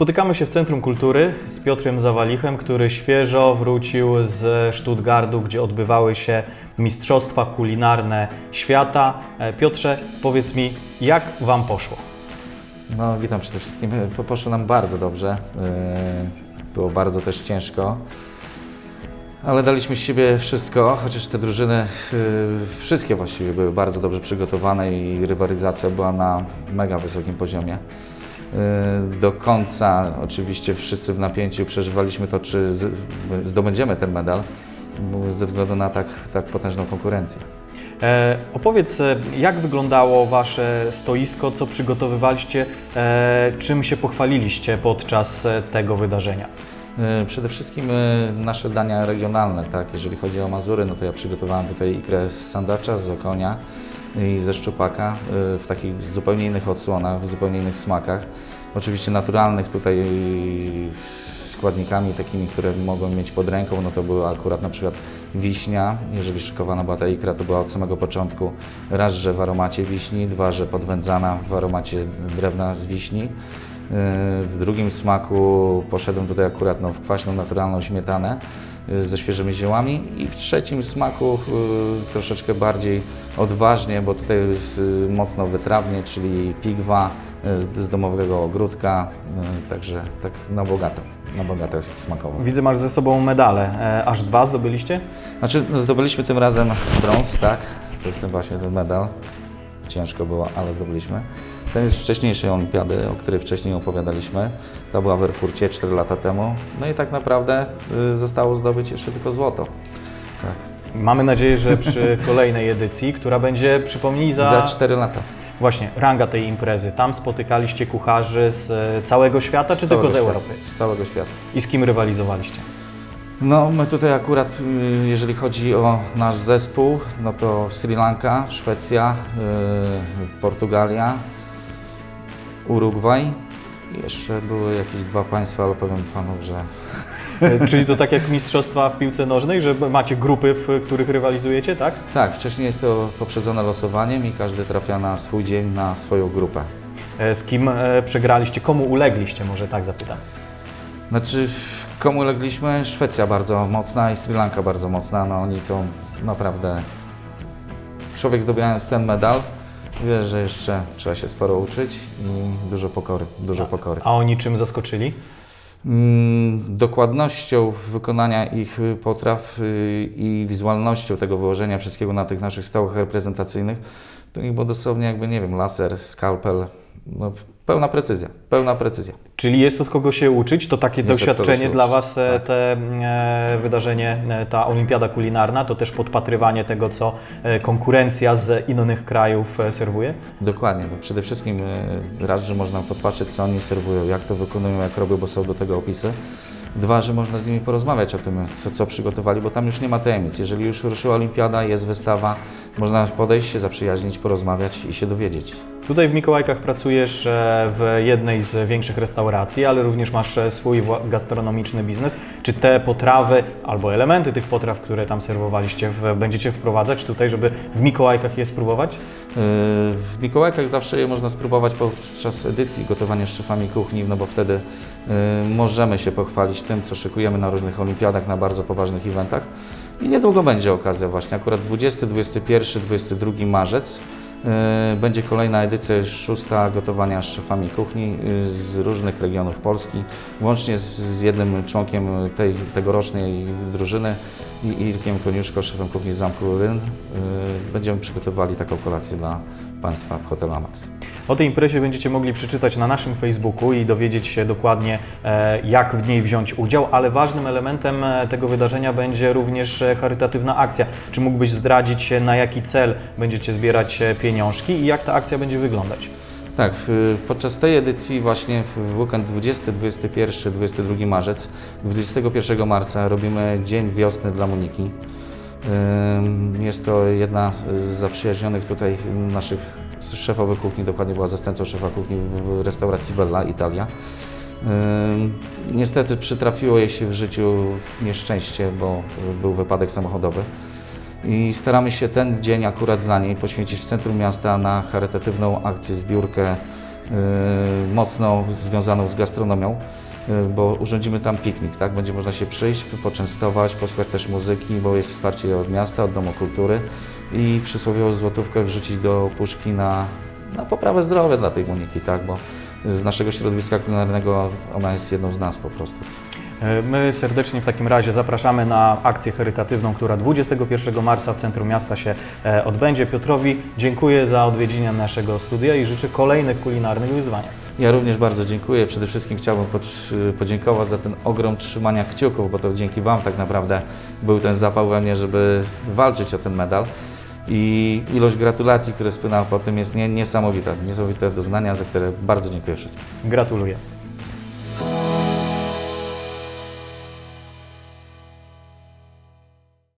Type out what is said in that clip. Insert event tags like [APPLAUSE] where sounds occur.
Spotykamy się w Centrum Kultury z Piotrem Zawalichem, który świeżo wrócił z Stuttgartu, gdzie odbywały się Mistrzostwa Kulinarne Świata. E, Piotrze, powiedz mi, jak Wam poszło? No, witam przede wszystkim. Po- Poszło nam bardzo dobrze. Yy, Było bardzo też ciężko. Ale daliśmy z siebie wszystko, chociaż te drużyny, wszystkie właściwie były bardzo dobrze przygotowane i rywalizacja była na mega wysokim poziomie. Yy, Do końca oczywiście wszyscy w napięciu przeżywaliśmy to, czy zdobędziemy ten medal, ze względu na tak, tak potężną konkurencję. E, opowiedz, e, jak wyglądało Wasze stoisko, co przygotowywaliście, e, czym się pochwaliliście podczas e, tego wydarzenia? E, Przede wszystkim nasze dania regionalne, tak? Jeżeli chodzi o Mazury, no to ja przygotowałem tutaj ikrę z sandacza, z okonia i ze szczupaka e, w takich zupełnie innych odsłonach, w zupełnie innych smakach. Oczywiście naturalnych tutaj składnikami takimi, które mogłem mieć pod ręką, no to była akurat na przykład wiśnia. Jeżeli szykowana była ta ikra, to była od samego początku raz, że w aromacie wiśni, dwa, że podwędzana w aromacie drewna z wiśni. W drugim smaku poszedłem tutaj akurat no, w kwaśną, naturalną śmietanę y, ze świeżymi ziołami i w trzecim smaku y, troszeczkę bardziej odważnie, bo tutaj jest y, mocno wytrawnie, czyli pigwa y, z, domowego ogródka, y, także tak na bogato, na bogato smakowo. Widzę, masz ze sobą medale. E, aż dwa zdobyliście? Znaczy zdobyliśmy tym razem brąz, tak? To jest ten właśnie ten medal. Ciężko było, ale zdobyliśmy. Ten jest z wcześniejszej olimpiady, o której wcześniej opowiadaliśmy. Ta była w Erfurcie 4 lata temu. No i tak naprawdę y, zostało zdobyć jeszcze tylko złoto. Tak. Mamy nadzieję, że przy [LAUGHS] kolejnej edycji, która będzie, przypomnij, za... Za 4 lata. Właśnie, ranga tej imprezy. Tam spotykaliście kucharzy z e, całego świata, czy tylko z całego Europy? Świata, z całego świata. I z kim rywalizowaliście? No, my tutaj akurat, y, jeżeli chodzi o nasz zespół, no to Sri Lanka, Szwecja, y, Portugalia, Urugwaj. Jeszcze były jakieś dwa państwa, ale powiem panu, że [LAUGHS] Czyli to tak jak mistrzostwa w piłce nożnej, że macie grupy, w których rywalizujecie, tak? tak, wcześniej jest to poprzedzone losowaniem i każdy trafia na swój dzień, na swoją grupę. E, Z kim e, przegraliście? Komu ulegliście? Może tak zapytam. Znaczy, komu legliśmy? Szwecja bardzo mocna i Sri Lanka bardzo mocna. No oni to naprawdę... Człowiek zdobywając ten medal, wie, że jeszcze trzeba się sporo uczyć i dużo pokory, dużo pokory. A oni czym zaskoczyli? Mm, Dokładnością wykonania ich potraw y, i wizualnością tego wyłożenia wszystkiego na tych naszych stołach reprezentacyjnych, to nie było dosłownie jakby, nie wiem, laser, skalpel, no, pełna precyzja, pełna precyzja. Czyli jest od kogo się uczyć? To takie Jest doświadczenie dla Was, e, tak. te e, wydarzenie, e, ta olimpiada kulinarna, to też podpatrywanie tego, co konkurencja z innych krajów serwuje? Dokładnie. No przede wszystkim raz, że można podpatrzeć, co oni serwują, jak to wykonują, jak robią, bo są do tego opisy. Dwa, że można z nimi porozmawiać o tym, co, co przygotowali, bo tam już nie ma tajemnic. Jeżeli już ruszyła olimpiada, jest wystawa, można podejść się, zaprzyjaźnić, porozmawiać i się dowiedzieć. Tutaj w Mikołajkach pracujesz e, w jednej z większych restauracji, ale również masz e, swój gastronomiczny biznes. Czy te potrawy albo elementy tych potraw, które tam serwowaliście, będziecie wprowadzać tutaj, żeby w Mikołajkach je spróbować? Y, W Mikołajkach zawsze je można spróbować podczas edycji gotowania z szefami kuchni, no bo wtedy możemy się pochwalić tym, co szykujemy na różnych olimpiadach, na bardzo poważnych eventach. I niedługo będzie okazja właśnie, akurat 20, 21, 22 marzec będzie kolejna edycja, szósta gotowania z szefami kuchni y, z różnych regionów Polski, łącznie z, jednym członkiem tej tegorocznej drużyny Irkiem Koniuszko, szefem kuchni z Zamku Ryn. Y, Będziemy przygotowali taką kolację dla Państwa w hotelu Amax. O tej imprezie będziecie mogli przeczytać na naszym Facebooku i dowiedzieć się dokładnie, e, jak w niej wziąć udział, ale ważnym elementem e, tego wydarzenia będzie również e, charytatywna akcja. Czy mógłbyś zdradzić, e, na jaki cel będziecie zbierać e, pieniążki i jak ta akcja będzie wyglądać? Tak, podczas tej edycji właśnie w weekend 20, 21, 22 marzec, 21 marca robimy Dzień Wiosny dla Moniki. Jest to jedna z zaprzyjaźnionych tutaj naszych szefowych kuchni, dokładnie była zastępcą szefa kuchni w restauracji Bella, Italia. Niestety przytrafiło jej się w życiu nieszczęście, bo był wypadek samochodowy. I staramy się ten dzień akurat dla niej poświęcić w centrum miasta na charytatywną akcję, zbiórkę y, mocno związaną z gastronomią, y, bo urządzimy tam piknik, tak? Będzie można się przyjść, poczęstować, posłuchać też muzyki, bo jest wsparcie od miasta, od Domu Kultury i przysłowiową złotówkę wrzucić do puszki na, na poprawę zdrowia dla tej Moniki, tak? Bo z naszego środowiska kulinarnego ona jest jedną z nas po prostu. E, My serdecznie w takim razie zapraszamy na akcję charytatywną, która 21 marca w centrum miasta się e, odbędzie. Piotrowi dziękuję za odwiedziny naszego studia i życzę kolejnych kulinarnych wyzwaniach. Ja również bardzo dziękuję. Przede wszystkim chciałbym pod- podziękować za ten ogrom trzymania kciuków, bo to dzięki Wam tak naprawdę był ten zapał we mnie, żeby walczyć o ten medal. I ilość gratulacji, które spłynęła po tym jest nie, niesamowita. Niesamowite doznania, za które bardzo dziękuję wszystkim. Gratuluję.